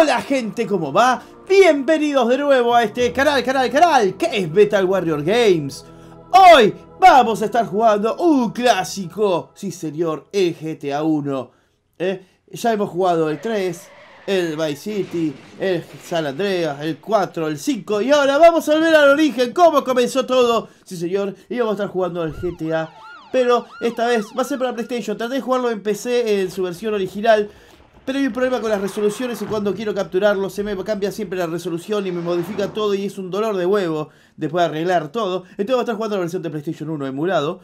Hola gente, ¿cómo va? Bienvenidos de nuevo a este canal, canal, canal, que es Metal Warrior Games. Hoy vamos a estar jugando un clásico, sí señor, el GTA 1. ¿eh? Ya hemos jugado el 3, el Vice City, el San Andreas, el 4, el 5 y ahora vamos a volver al origen, cómo comenzó todo, sí señor, y vamos a estar jugando el GTA. Pero esta vez va a ser para PlayStation, traté de jugarlo en PC en su versión original, pero hay un problema con las resoluciones y cuando quiero capturarlo se me cambia siempre la resolución y me modifica todo y es un dolor de huevo después de arreglar todo. Entonces voy a estar jugando la versión de PlayStation 1 emulado.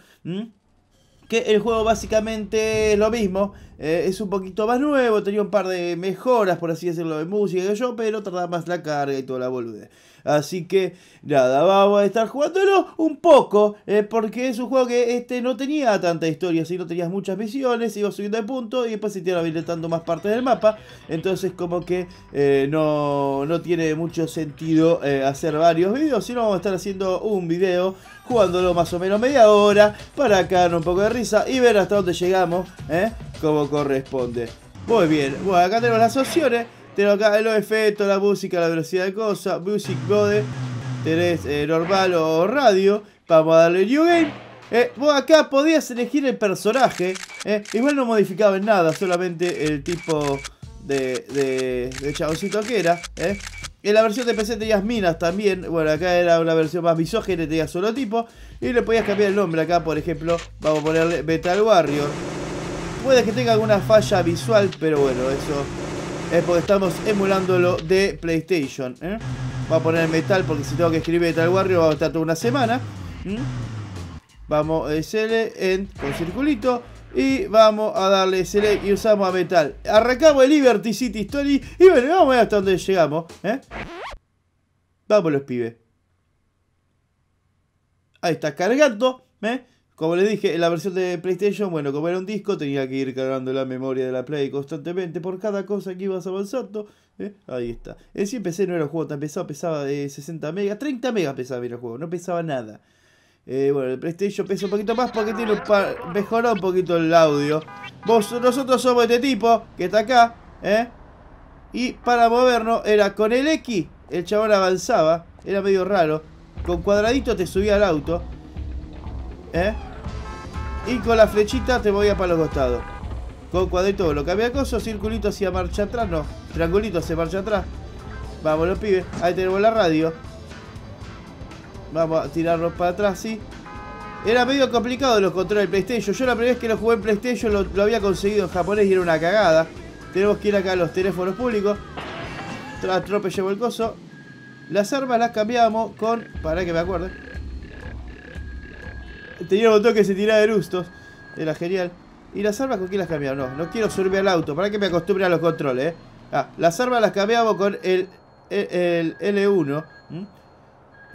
Que el juego básicamente es lo mismo, eh, es un poquito más nuevo, tenía un par de mejoras por así decirlo de música y yo, pero tardaba más la carga y toda la boludez. Así que nada, vamos a estar jugándolo un poco, eh, porque es un juego que este no tenía tanta historia, si no tenías muchas misiones, iba subiendo de punto y después se te iba habilitando más partes del mapa. Entonces como que eh, no, no, tiene mucho sentido hacer varios videos, sino vamos a estar haciendo un video jugándolo más o menos media hora para caer un poco de risa y ver hasta dónde llegamos, como corresponde. Muy bien, bueno, acá tenemos las opciones. Tengo acá los efectos, la música, la velocidad de cosas, music mode, tenés eh, normal o radio. Vamos a darle new game. Eh, vos acá podías elegir el personaje. Eh, igual no modificaba en nada, solamente el tipo de, de, de que era. Eh. En la versión de PC tenías minas también. Bueno, acá era una versión más misógena, tenías solo tipo. Y le podías cambiar el nombre acá, por ejemplo. Vamos a ponerle Metal Warrior. Puede que tenga alguna falla visual, pero bueno, eso es porque estamos emulándolo de PlayStation. ¿eh? Voy a poner metal porque si tengo que escribir Metal Warrior va a estar toda una semana. Vamos a SL en con circulito. Y vamos a darle select y usamos a metal. Arrancamos el Liberty City Story. Y bueno, vamos a ver hasta dónde llegamos. ¿eh? Vamos los pibes. Ahí está cargando. ¿eh? Como les dije, en la versión de PlayStation, bueno, como era un disco, tenía que ir cargando la memoria de la Play constantemente por cada cosa que ibas avanzando. ¿eh? Ahí está. En sí PC no era un juego tan pesado, pesaba de 60 megas, 30 megas pesaba el juego, no pesaba nada. Eh, bueno, el PlayStation pesa un poquito más porque tiene un mejoró un poquito el audio. Vos, nosotros somos este tipo que está acá, ¿eh? Y para movernos era con el X, el chabón avanzaba, era medio raro. Con cuadradito te subía al auto. ¿Eh? Y con la flechita te movía para los costados. Con cuadrito lo cambia coso, circulito hacia marcha atrás, no, triangulito hacia marcha atrás. Vamos los pibes, ahí tenemos la radio. Vamos a tirarnos para atrás, sí. Era medio complicado los controles del PlayStation. Yo la primera vez que lo jugué en PlayStation lo, había conseguido en japonés y era una cagada. Tenemos que ir acá a los teléfonos públicos. Trope llevo el coso. Las armas las cambiamos con... Para que me acuerde. Tenía un botón que se tiraba de rustos. Era genial. ¿Y las armas con quién las cambiamos? No, no quiero subirme al auto. Para que me acostumbre a los controles, ¿eh? Ah, las armas las cambiamos con el, el, L1.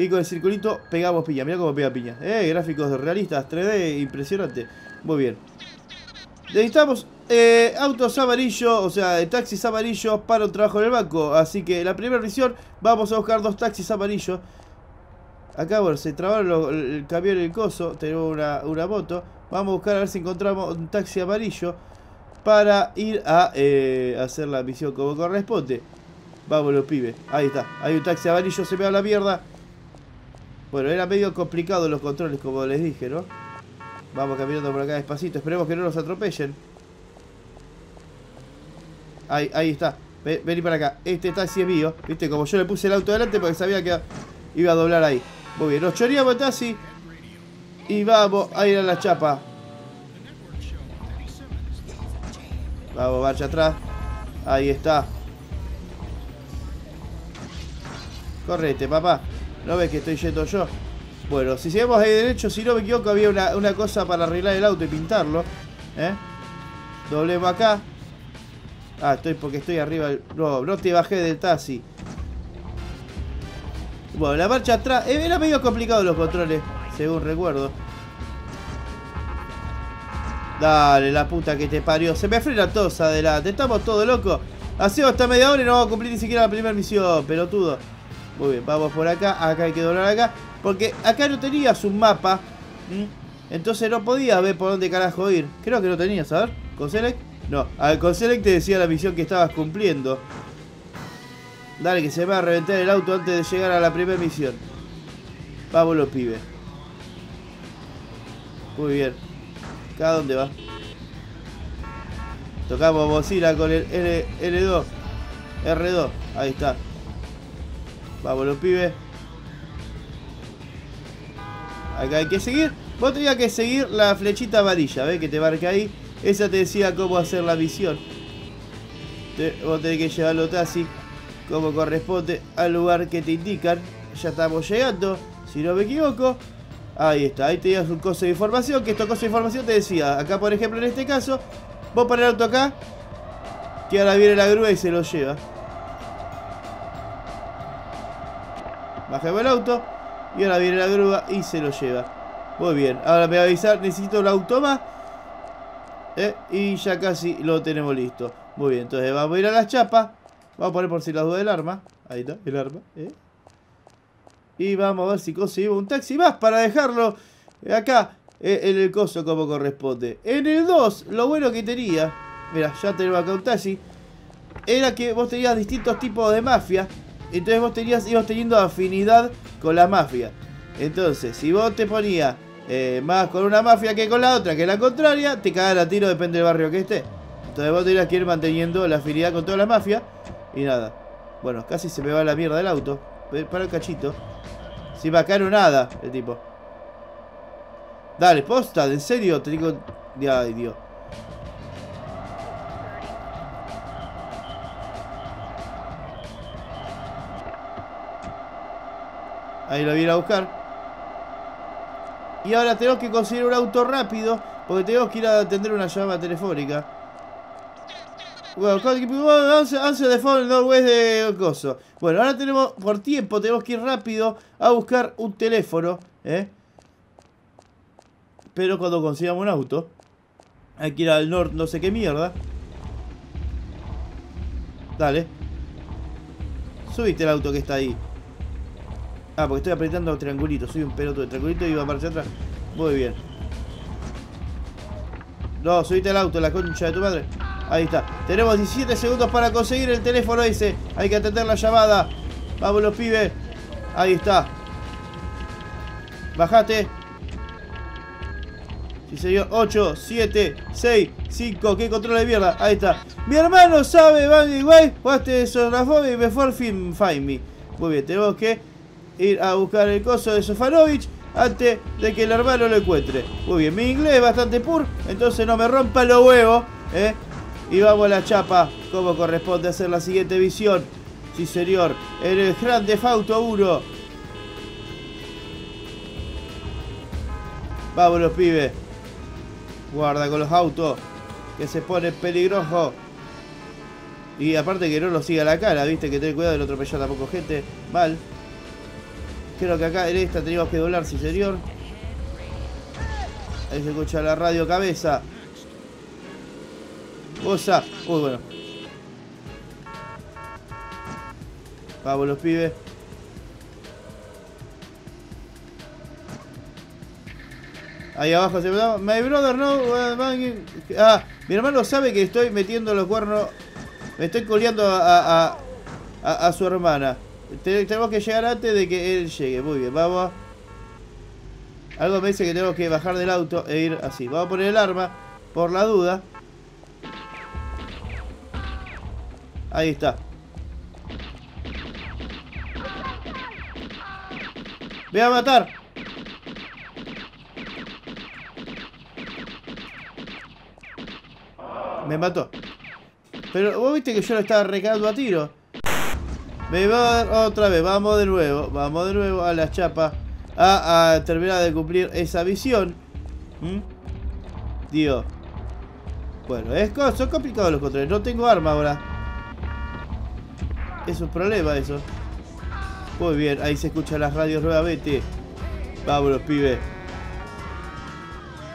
Y con el circulito pegamos piña. Mira cómo pega piña. Eh, gráficos realistas, 3D, impresionante. Muy bien. Necesitamos eh, autos amarillos, o sea, taxis amarillos para un trabajo en el banco. Así que la primera misión vamos a buscar dos taxis amarillos. Acá, bueno, se trabaron el camión y el coso. Tenemos una, moto. Vamos a buscar a ver si encontramos un taxi amarillo. Para ir a eh, hacer la misión como corresponde. Vamos los pibes. Ahí está. Hay un taxi amarillo. Se me va la mierda. Bueno, era medio complicado los controles, como les dije, ¿no? Vamos caminando por acá despacito. Esperemos que no nos atropellen. Ahí, ahí está. vení para acá. Este taxi es mío. Viste, como yo le puse el auto delante porque sabía que iba a doblar ahí. Muy bien, nos choreamos taxi. Y vamos a ir a la chapa. Vamos, marcha atrás. Ahí está. Correte, papá. ¿No ves que estoy yendo yo? Bueno, si seguimos ahí derecho, si no me equivoco, había una, cosa para arreglar el auto y pintarlo. ¿Eh? Doblemos acá. Ah, estoy porque estoy arriba. No, no te bajé del taxi. Bueno, la marcha atrás... Eh, era medio complicado los controles, según recuerdo. Dale, la puta que te parió. Se me frena todos adelante. Estamos todos locos. Hacemos hasta media hora y no vamos a cumplir ni siquiera la primera misión, pelotudo. Muy bien, vamos por acá. Acá hay que doblar acá. Porque acá no tenías un mapa. Entonces no podías ver por dónde carajo ir. Creo que no tenías, a ver. ¿Con Select? No, con Select te decía la misión que estabas cumpliendo. Dale, que se va a reventar el auto antes de llegar a la primera misión. Vamos los pibes. Muy bien. ¿Acá dónde va? Tocamos bocina con el L, L2. R2. Ahí está. Vamos los pibes. Acá hay que seguir. Vos tenías que seguir la flechita amarilla, ¿ves? Que te marca ahí. Esa te decía cómo hacer la misión. vos tenés que llevarlo así como corresponde al lugar que te indican. Ya estamos llegando, si no me equivoco. Ahí está, ahí tenías un coso de información, que esto coso de información te decía, acá por ejemplo en este caso, vos pones el auto acá, que ahora viene la grúa y se lo lleva. Bajemos el auto, y ahora viene la grúa y se lo lleva. Muy bien, ahora me va a avisar, necesito el auto más. Eh, y ya casi lo tenemos listo. Muy bien, entonces vamos a ir a las chapas. Vamos a poner por si las dudas el arma. Ahí está, el arma. ¿eh? Y vamos a ver si conseguimos un taxi más para dejarlo acá eh, en el coso como corresponde. En el 2, lo bueno que tenía, mira, ya tenemos acá un taxi, era que vos tenías distintos tipos de mafia. Entonces vos tenías, ibas teniendo afinidad con la mafia. Entonces, si vos te ponías eh, más con una mafia que con la otra, que la contraria, te cagan a tiro, depende del barrio que esté. Entonces vos tenías que ir manteniendo la afinidad con toda la mafia. Y nada. Bueno, casi se me va la mierda el auto. Para el cachito. Si va acá no nada, el tipo. Dale, posta, ¿en serio? Te digo... Ay, Dios. Ahí lo viene a buscar. Y ahora tenemos que conseguir un auto rápido. Porque tenemos que ir a atender una llamada telefónica. Bueno, answer de Coso. Bueno, ahora tenemos, por tiempo, tenemos que ir rápido a buscar un teléfono, ¿eh? Pero cuando consigamos un auto, hay que ir al norte, no sé qué mierda. Dale. Subiste el auto que está ahí. Ah, porque estoy apretando triangulito. Soy un peloto de triangulito y va para atrás. Muy bien. No, subiste el auto, la concha de tu madre. Ahí está. Tenemos 17 segundos para conseguir el teléfono ese. Hay que atender la llamada. Vamos los pibes. Ahí está. Bajate. Sí, señor. 8, 7, 6, 5. ¿Qué control de mierda? Ahí está. Mi hermano sabe, Bunny Way. Jugaste Sonafobia y mejor film Find Me. Muy bien, tenemos que ir a buscar el coso de Sofanovich antes de que el hermano lo encuentre. Muy bien, mi inglés es bastante pur, entonces no me rompa los huevos, ¿eh? Y vamos a la chapa, como corresponde hacer la siguiente visión. Sí, señor, en el Grande Fauto 1. Vamos los pibes. Guarda con los autos, que se pone peligroso. Y aparte que no lo siga la cara, viste, que ten cuidado de no atropellar tampoco gente. Mal. Creo que acá en esta tenemos que doblar, sí señor. Ahí se escucha la radio cabeza. Cosa. Uy, bueno. Vamos los pibes. Ahí abajo se me da. My brother no. Ah, mi hermano sabe que estoy metiendo los cuernos. Me estoy coleando a, a, su hermana. Tenemos que llegar antes de que él llegue. Muy bien, vamos. Algo me dice que tenemos que bajar del auto e ir así. Vamos a poner el arma por la duda. Ahí está. Voy a matar. Me mató. Pero vos viste que yo lo estaba recando a tiro. Me va otra vez. Vamos de nuevo. Vamos de nuevo a la chapa. A, terminar de cumplir esa visión. ¿Mm? Bueno, es, son complicados los controles. No tengo arma ahora. Es un problema eso. Muy bien, ahí se escuchan las radios nuevamente. Vamos los pibes.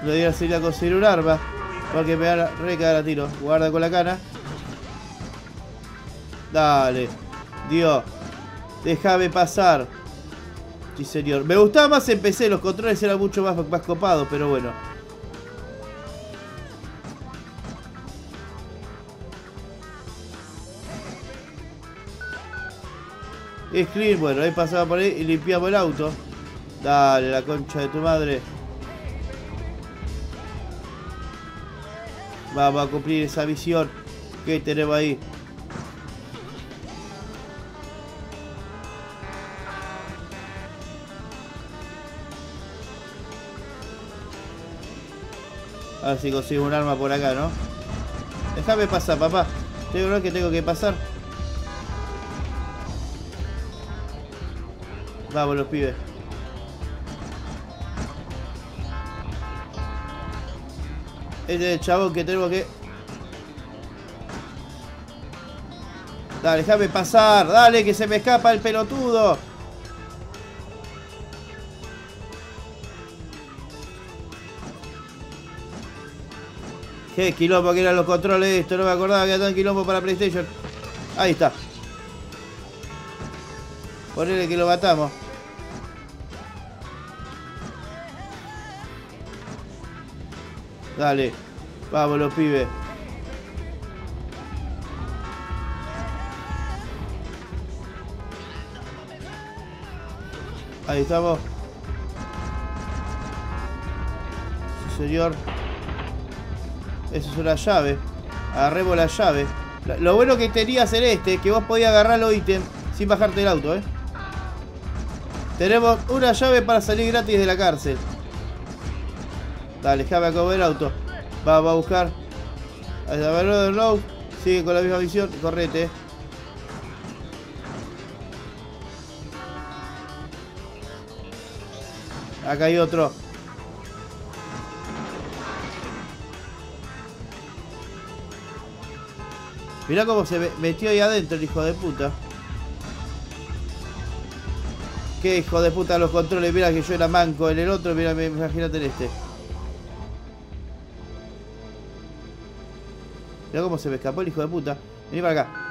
No debería salir a conseguir un arma. Porque me van a recagar a tiro. Guarda con la cana. Dale. Dios. Déjame pasar. Sí, señor. Me gustaba más en. Los controles eran mucho más, más copados. Pero bueno. Screen, bueno, ahí pasaba por ahí y limpiamos el auto. Dale, la concha de tu madre. Vamos a cumplir esa visión que tenemos ahí. A ver si consigo un arma por acá, ¿no? Déjame pasar, papá. Tengo que tengo que pasar. Vamos los pibes. Este es el chabón que tenemos que... Dale, déjame pasar. Dale, que se me escapa el pelotudo. Qué quilombo que eran los controles esto. No me acordaba que era tan quilombo para PlayStation. Ahí está. Ponele que lo matamos. Dale. Vamos los pibes. Ahí estamos. Sí, señor. Eso es una llave. Agarremos la llave. Lo bueno que tenía hacer este, que vos podías agarrar los ítems sin bajarte del auto, ¿eh? Tenemos una llave para salir gratis de la cárcel. Dale, déjame a el auto. Vamos a buscar. Está, de Road. Sigue con la misma visión. Correte. Acá hay otro. Mirá cómo se metió ahí adentro el hijo de puta. Qué hijo de puta los controles. Mira que yo era manco en el otro. Mira, imagínate en este. Mira cómo se me escapó el hijo de puta. Vení para acá.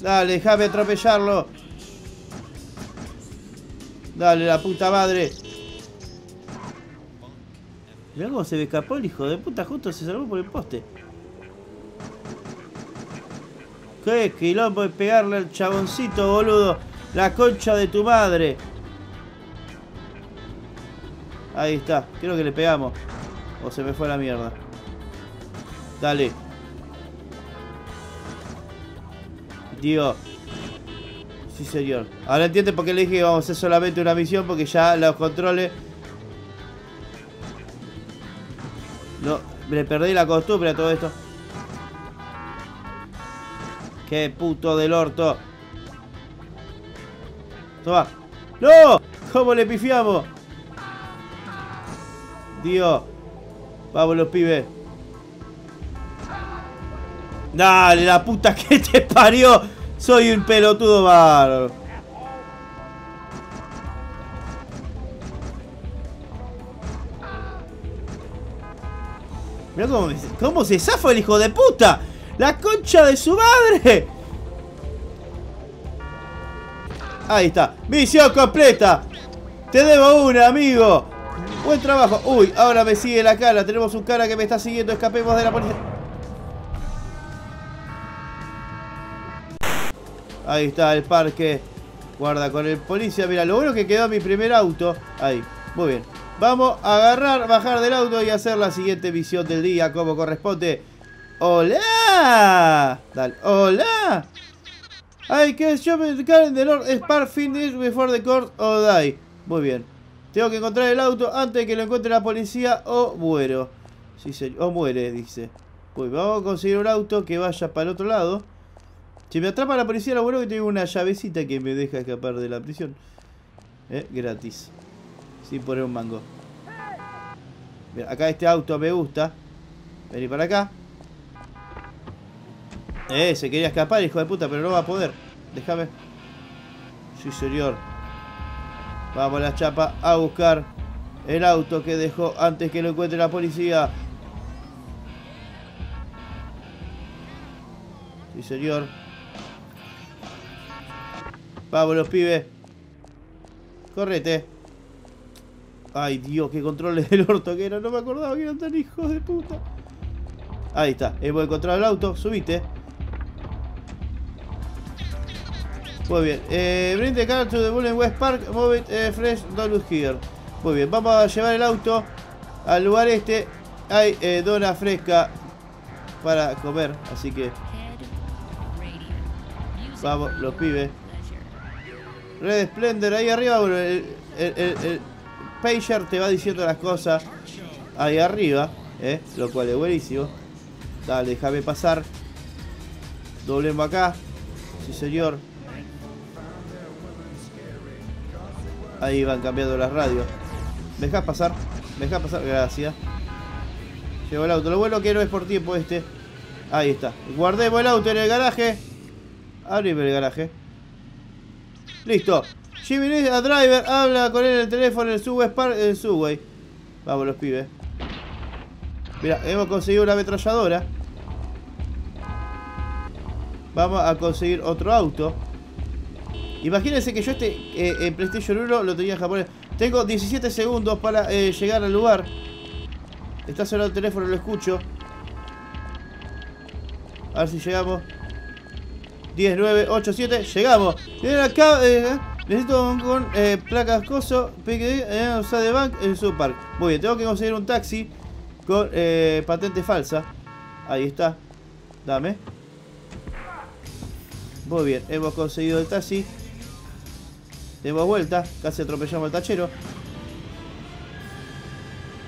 Dale, déjame atropellarlo. Dale, la puta madre. Mira cómo se me escapó el hijo de puta. Justo se salvó por el poste. Qué quilombo de pegarle al chaboncito, boludo. La concha de tu madre. Ahí está. Creo que le pegamos. O se me fue la mierda. Dale. Tío. Sí, señor. Ahora entiende por qué le dije que vamos a hacer solamente una misión. Porque ya los controles... le perdí la costumbre a todo esto. Qué puto del orto. Toma. ¡No! ¿Cómo le pifiamos? Dios. Vamos los pibes. Dale, la puta que te parió. Soy un pelotudo bárbaro. Mira cómo, cómo se zafa el hijo de puta. ¡La concha de su madre! Ahí está. Misión completa. Te debo una, amigo. Buen trabajo. Uy, ahora me sigue la cara. Tenemos un cara que me está siguiendo. Escapemos de la policía. Ahí está el parque. Guarda con el policía. Mira, lo bueno que quedó mi primer auto. Ahí. Muy bien. Vamos a agarrar, bajar del auto y hacer la siguiente misión del día como corresponde. ¡Hola! Dale, ¡hola! Hay que yo me de Lord Spark finish before the court o die. Muy bien. Tengo que encontrar el auto antes de que lo encuentre la policía o muero. Sí, señor. O muere, dice. Pues vamos a conseguir un auto que vaya para el otro lado. Si me atrapa la policía, lo bueno que tengo una llavecita que me deja escapar de la prisión. Eh, gratis. Sin poner un mango. acá este auto me gusta. Vení para acá. Eh, se quería escapar, hijo de puta, pero no va a poder. Déjame. Sí, señor. Vamos la chapa a buscar el auto que dejó antes que lo encuentre la policía. Sí, señor. Vamos los pibes. Correte. Ay, Dios, qué controles del orto que era. No me acordaba que eran tan hijos de puta. Ahí está. Hemos encontrado el auto. Subite. Muy bien. Eh, bring the car to Bullen West Park. Move eh, fresh. Don't lose here. Muy bien. Vamos a llevar el auto al lugar este. Hay eh, dona fresca para comer. Así que vamos, los pibes. Red Splendor ahí arriba. Bueno, el, el Pager te va diciendo las cosas ahí arriba. ¿eh? Lo cual es buenísimo. Dale, déjame pasar. Doblemos acá. Sí, señor. Ahí van cambiando las radios. ¿Me pasar? ¿Me pasar? Gracias. Llevo el auto. Lo bueno que no es por tiempo este. Ahí está. Guardemos el auto en el garaje. Abrime el garaje. Listo. Jimmy a driver. Habla con él en el teléfono el subway. El subway. Vamos los pibes. Mira, hemos conseguido una ametralladora. Vamos a conseguir otro auto. Imagínense que yo este eh, en PlayStation 1 lo tenía en japonés. Tengo 17 segundos para eh, llegar al lugar. Está sonando el teléfono, lo escucho. A ver si llegamos. 10, 9, 8, 7. Llegamos. acá. Eh, necesito con eh, placas coso. Eh, de bank en su park. Muy bien, tengo que conseguir un taxi con eh, patente falsa. Ahí está. Dame. Muy bien, hemos conseguido el taxi. Demos vuelta, casi atropellamos al tachero.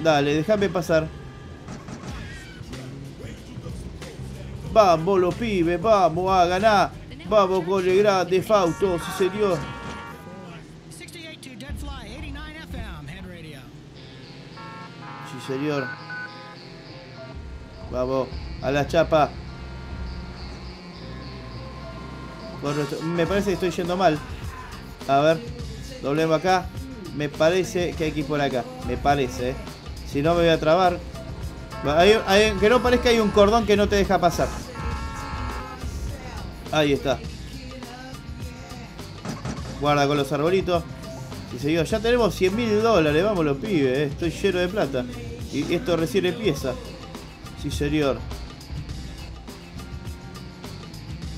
Dale, déjame pasar. Vamos los pibes, vamos a ganar. Vamos con el grande Fausto, sí señor. Vamos, a la chapa. Me parece que estoy yendo mal. A ver, doblemos acá. Me parece que hay que ir por acá. Me parece, ¿eh? Si no me voy a trabar. que no parezca hay un cordón que no te deja pasar. Ahí está. Guarda con los arbolitos. Y seguimos. Ya tenemos 100 mil dólares. Vamos los pibes. ¿eh? Estoy lleno de plata. Y esto recién empieza. Sí, señor.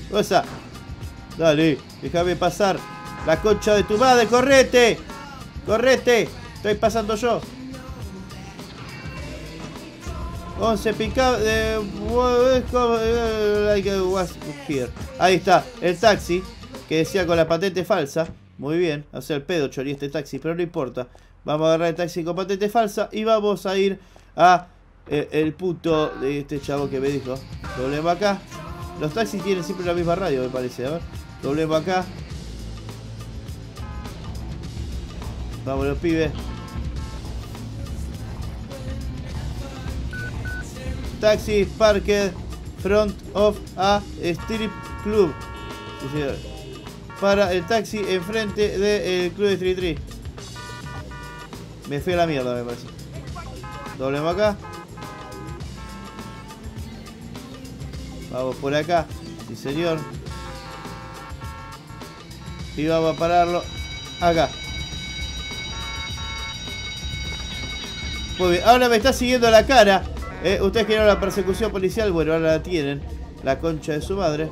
Cosa. Dale, déjame pasar. La concha de tu madre, correte. Correte. Estoy pasando yo. 11 picado de Ahí está, el taxi que decía con la patente falsa. Muy bien, hacer el pedo chorí este taxi, pero no importa. Vamos a agarrar el taxi con patente falsa y vamos a ir a eh, el puto de este chavo que me dijo. Doblemos acá. Los taxis tienen siempre la misma radio, me parece. A ver, doblemos acá. Vamos los pibes. Taxi Parker Front of a Strip Club. Para el taxi enfrente del club de Street Tree. Me fui la mierda, me parece. Doblemos acá. Vamos por acá. Sí, señor. Y vamos a pararlo acá. Muy bien, ahora me está siguiendo la cara. Eh, Ustedes quieren la persecución policial, bueno, ahora la tienen. La concha de su madre.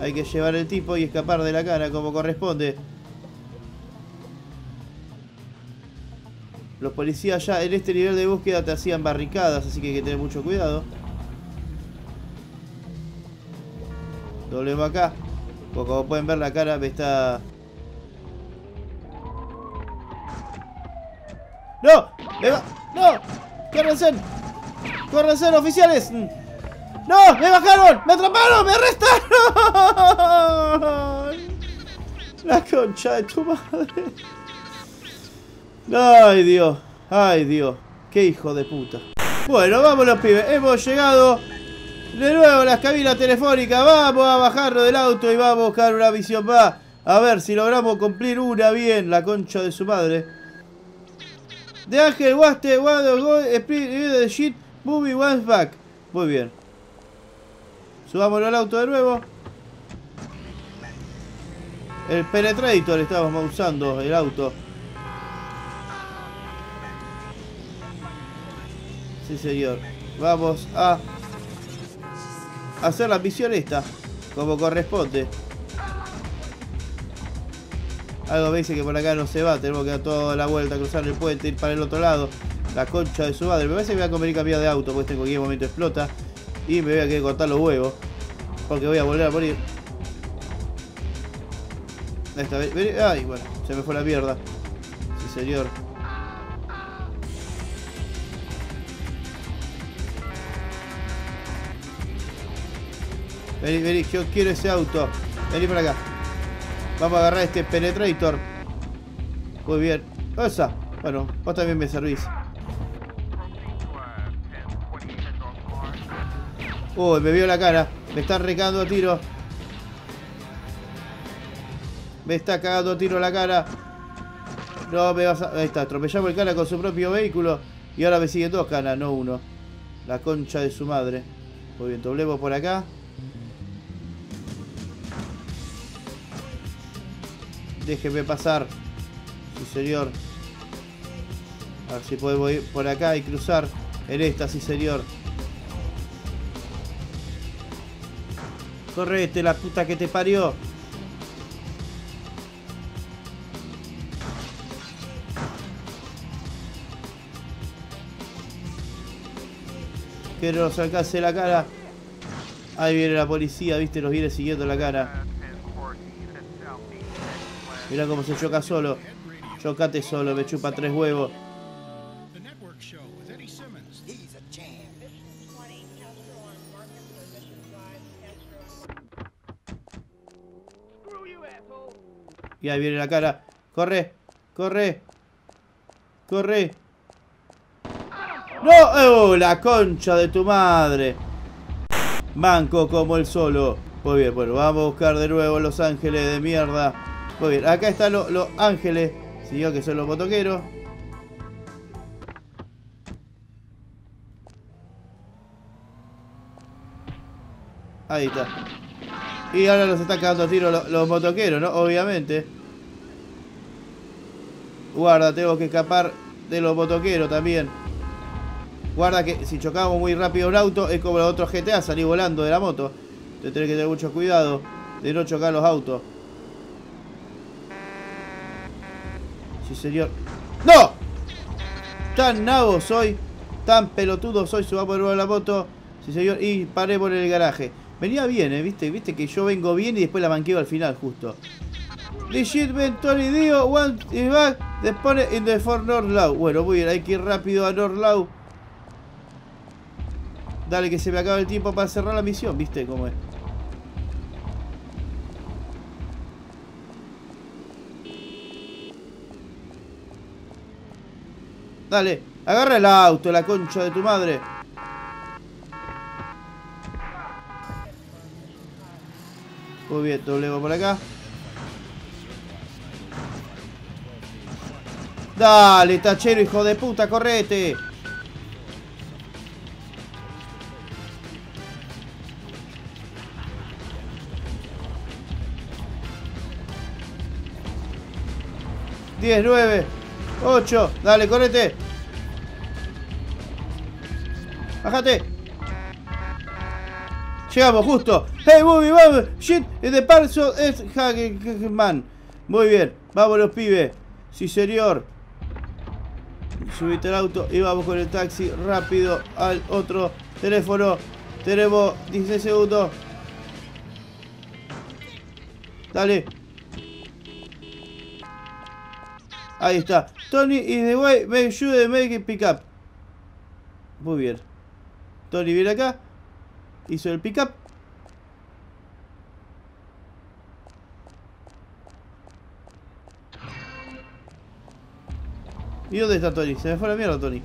Hay que llevar el tipo y escapar de la cara como corresponde. Los policías ya en este nivel de búsqueda te hacían barricadas, así que hay que tener mucho cuidado. Doblemos acá. como pueden ver la cara me está... ¡No! ¡Me va! ¡No! ¡Córrense! ¡Córrense, oficiales! ¡No! ¡Me bajaron! ¡Me atraparon! ¡Me arrestaron! La concha de tu madre. Ay, Dios. Ay, Dios. Qué hijo de puta. Bueno, vámonos, pibes. Hemos llegado de nuevo a las cabinas telefónicas. Vamos a bajarlo del auto y vamos a buscar una visión más. A ver si logramos cumplir una bien. La concha de su madre. De Ángel Waste, Wado, Go, the Shit, Movie Once Back. Muy bien. Subámoslo al auto de nuevo. El Penetrator estábamos usando, el auto. Sí, señor. Vamos a hacer la misión esta, como corresponde. Algo me dice que por acá no se va. Tenemos que dar toda la vuelta, cruzar el puente, ir para el otro lado. La concha de su madre. Me parece que voy a y cambiar de auto, porque este en cualquier momento explota. Y me voy a querer cortar los huevos. Porque voy a volver a morir. Esta vez. Ay, bueno, se me fue la mierda. Sí, señor. Vení, vení, yo quiero ese auto. Vení para acá. Vamos a agarrar este penetrator. Muy bien. Esa. Bueno, vos también me servís. Uy, me vio la cara. Me está recando a tiro. Me está cagando a tiro la cara. No, me vas a... Ahí está, atropellamos el cara con su propio vehículo. Y ahora me siguen dos canas, no uno. La concha de su madre. Muy bien, doblemos por acá. Déjeme pasar. Sí, señor. A ver si podemos ir por acá y cruzar. En esta, sí, señor. Correte, la puta que te parió. Que no nos alcance la cara. Ahí viene la policía, viste, nos viene siguiendo la cara. Mira cómo se choca solo. Chocate solo, me chupa tres huevos. Y ahí viene la cara. ¡Corre! ¡Corre! ¡Corre! ¡No! ¡Oh! La concha de tu madre. Manco como el solo. Muy bien, bueno, vamos a buscar de nuevo Los Ángeles de mierda. Muy bien, acá están los, ángeles. Siguió que son los motoqueros. Ahí está. Y ahora nos están cagando tiro los, los motoqueros, ¿no? Obviamente. Guarda, tengo que escapar de los motoqueros también. Guarda que si chocamos muy rápido un auto, es como los otros GTA, salir volando de la moto. Entonces tenés que tener mucho cuidado de no chocar los autos. Señor. ¡No! Tan nabo soy, tan pelotudo soy, se va a poner la moto. Sí, señor. Y paré por el garaje. Venía bien, ¿eh? ¿Viste? Viste que yo vengo bien y después la manqueo al final, justo. The Tony Dio, one is back, pone in the for Northlau. Bueno, muy bien, hay que ir rápido a Northlau. Dale, que se me acaba el tiempo para cerrar la misión, ¿viste cómo es? Dale, agarra el auto, la concha de tu madre. Muy bien, doblego por acá. Dale, tachero, hijo de puta, correte. Diez, nueve, ocho. Dale, correte. Bájate. Llegamos justo. Hey, movie, vamos. Shit, the parso es man. Muy bien. Vamos los pibes. Sí, señor. Subite el auto y vamos con el taxi rápido al otro teléfono. Tenemos 16 segundos. Dale. Ahí está. Tony is the way. Make sure to make pick up. Muy bien. Tony viene acá. Hizo el pick up. ¿Y dónde está Tony? Se me fue la mierda Tony.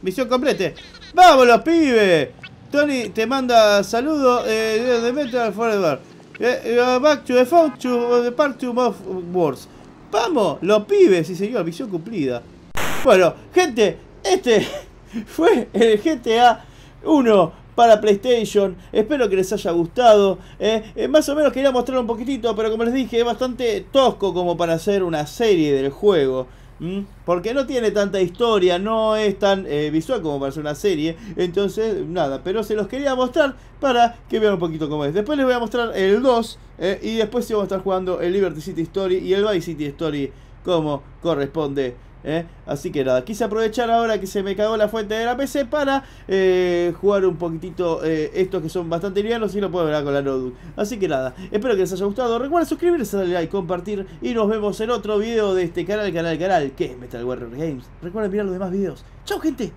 Misión complete. ¡Vámonos, pibe! Tony te manda saludos eh, de Metal Forever. Eh, uh, back to the phone to the part of wars. ¡Vamos! Los pibes, sí señor, misión cumplida. Bueno, gente, este fue el GTA 1 para PlayStation. Espero que les haya gustado. Eh, eh, más o menos quería mostrar un poquitito, pero como les dije, es bastante tosco como para hacer una serie del juego. Porque no tiene tanta historia, no es tan eh, visual como para una serie. Entonces, nada, pero se los quería mostrar para que vean un poquito cómo es. Después les voy a mostrar el 2 eh, y después sí vamos a estar jugando el Liberty City Story y el Vice City Story como corresponde ¿eh? Así que nada, quise aprovechar ahora que se me cagó la fuente de la PC para eh, jugar un poquitito eh, estos que son bastante livianos y lo puedo ver con la notebook. Así que nada, espero que les haya gustado. Recuerden suscribirse, darle like, compartir y nos vemos en otro video de este canal, canal, canal, que es Metal Warrior Games. Recuerden mirar los demás videos. ¡Chao, gente!